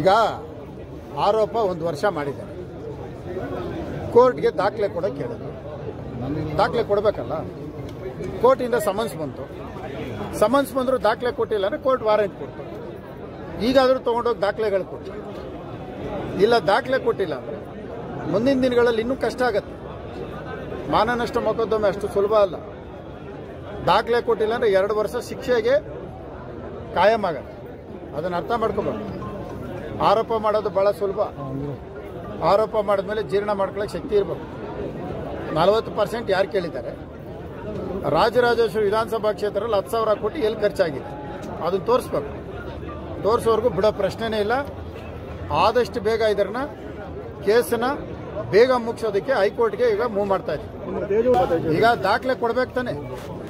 ಈಗ ಆರೋಪ ಒಂದು ವರ್ಷ ಮಾಡಿದ್ದಾರೆ. ಕೋರ್ಟ್ಗೆ ದಾಖಲೆ ಕೊಡೋಕೆ ಕೇಳಿದ್ರು. ದಾಖಲೆ ಕೊಡಬೇಕಲ್ಲ? ಕೋರ್ಟಿಂದ ಸಮನ್ಸ್ ಬಂತು. ಸಮನ್ಸ್ ಬಂದರೂ ದಾಖಲೆ ಕೊಟ್ಟಿಲ್ಲ ಅಂದರೆ ಕೋರ್ಟ್ ವಾರೆಂಟ್ ಕೊಡ್ತು. ಈಗಾದರೂ ತೊಗೊಂಡೋಗಿ ದಾಖಲೆಗಳು ಕೊಟ್ಟು ಇಲ್ಲ ದಾಖಲೆ ಕೊಟ್ಟಿಲ್ಲ ಅಂದರೆ ಮುಂದಿನ ದಿನಗಳಲ್ಲಿ ಇನ್ನೂ ಕಷ್ಟ ಆಗತ್ತೆ. ಮಾನನಷ್ಟ ಮೊಕದ್ದಮೆ ಅಷ್ಟು ಸುಲಭ ಅಲ್ಲ. ದಾಖಲೆ ಕೊಟ್ಟಿಲ್ಲ ಅಂದರೆ ಎರಡು ವರ್ಷ ಶಿಕ್ಷೆಗೆ ಕಾಯಂ ಆಗತ್ತೆ. ಅದನ್ನು ಅರ್ಥ ಮಾಡ್ಕೋಬೇಕು. ಆರೋಪ ಮಾಡೋದು ಭಾಳ ಸುಲಭ. ಆರೋಪ ಮಾಡಿದ್ಮೇಲೆ ಜೀರ್ಣ ಮಾಡ್ಕೊಳ್ಳೋಕೆ ಶಕ್ತಿ ಇರಬೇಕು. ನಲವತ್ತು ಪರ್ಸೆಂಟ್ ಯಾರು ಕೇಳಿದ್ದಾರೆ? ರಾಜರಾಜೇಶ್ವರಿ ವಿಧಾನಸಭಾ ಕ್ಷೇತ್ರದಲ್ಲಿ ಹತ್ತು ಸಾವಿರ ಕೋಟಿ ಎಲ್ಲಿ ಖರ್ಚಾಗಿದೆ? ಅದನ್ನು ತೋರಿಸ್ಬೇಕು. ತೋರಿಸೋವರೆಗೂ ಬಿಡೋ ಪ್ರಶ್ನೆನೇ ಇಲ್ಲ. ಆದಷ್ಟು ಬೇಗ ಇದನ್ನ, ಕೇಸನ್ನ ಬೇಗ ಮುಗಿಸೋದಕ್ಕೆ ಹೈಕೋರ್ಟ್ಗೆ ಈಗ ಮೂವ್ ಮಾಡ್ತಾ ಇದ್ದೀವಿ ಈಗ ದಾಖಲೆ ಕೊಡ್ಬೇಕು ತಾನೆ.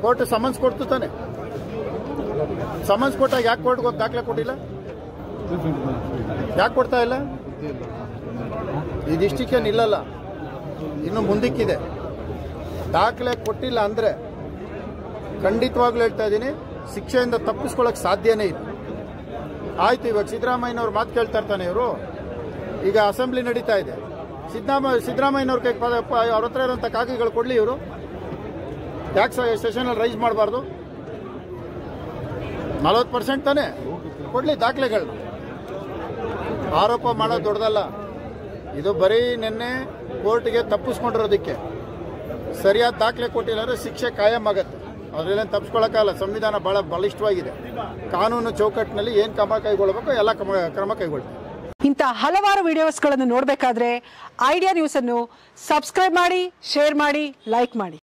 ಕೋರ್ಟ್ ಸಮನ್ಸ್ ಕೊಡ್ತು ತಾನೆ. ಸಮನ್ಸ್ ಕೊಟ್ಟಾಗ ಯಾಕೆ ಕೋರ್ಟ್ಗೆ ದಾಖಲೆ ಕೊಟ್ಟಿಲ್ಲ? ಯಾಕೆ ಕೊಡ್ತಾ ಇಲ್ಲ? ಇದಿಷ್ಟಕ್ಕೆ ನಿಲ್ಲಲ್ಲ ಇನ್ನು ಮುಂದಿಕ್ಕಿದೆ. ದಾಖಲೆ ಕೊಟ್ಟಿಲ್ಲ ಅಂದ್ರೆ ಖಂಡಿತವಾಗ್ಲೂ ಹೇಳ್ತಾ ಇದ್ದೀನಿ, ಶಿಕ್ಷೆಯಿಂದ ತಪ್ಪಿಸ್ಕೊಳ್ಳೋಕೆ ಸಾಧ್ಯನೇ ಇಲ್ಲ. ಆಯ್ತು, ಇವಾಗ ಸಿದ್ದರಾಮಯ್ಯನವ್ರು ಮಾತು ಕೇಳ್ತಾ ಇರ್ತಾನೆ ಇವರು. ಈಗ ಅಸೆಂಬ್ಲಿ ನಡೀತಾ ಇದೆ. ಸಿದ್ದರಾಮ, ಸಿದ್ದರಾಮಯ್ಯನವ್ರ ಕೈ ಅವ್ರ ಹತ್ರ ಇರುವಂಥ ಕಾಗಿಗಳು ಕೊಡಲಿ ಇವರು. ಯಾಕೆ ಸೆಷನಲ್ಲಿ ರೈಸ್ ಮಾಡಬಾರ್ದು? ನಲ್ವತ್ತು ಪರ್ಸೆಂಟ್ ತಾನೇ? ಕೊಡಲಿ ದಾಖಲೆಗಳನ್ನ ಆರೋಪ ಮಾಡೋದು ದೊಡ್ಡದಲ್ಲ. ಇದು ಬರೀ ನಿನ್ನೆ ಕೋರ್ಟ್ಗೆ ತಪ್ಪಿಸ್ಕೊಂಡಿರೋದಕ್ಕೆ. ಸರಿಯಾದ ದಾಖಲೆ ಕೊಟ್ಟಿಲ್ಲ ಅಂದರೆ ಶಿಕ್ಷೆ ಕಾಯಂ ಆಗುತ್ತೆ. ಅದರಲ್ಲೇನು ತಪ್ಪಿಸ್ಕೊಳ್ಳೋಕ್ಕಲ್ಲ ಸಂವಿಧಾನ ಭಾಳ ಬಲಿಷ್ಠವಾಗಿದೆ. ಕಾನೂನು ಚೌಕಟ್ಟಿನಲ್ಲಿ ಏನು ಕ್ರಮ ಕೈಗೊಳ್ಳಬೇಕು ಎಲ್ಲ ಕ್ರಮ ಕ್ರಮ ಕೈಗೊಳ್ತೀವಿ ಇಂಥ ಹಲವಾರು ವಿಡಿಯೋಸ್ಗಳನ್ನು ನೋಡಬೇಕಾದ್ರೆ ಐಡಿಯಾ ನ್ಯೂಸನ್ನು ಸಬ್ಸ್ಕ್ರೈಬ್ ಮಾಡಿ, ಶೇರ್ ಮಾಡಿ, ಲೈಕ್ ಮಾಡಿ.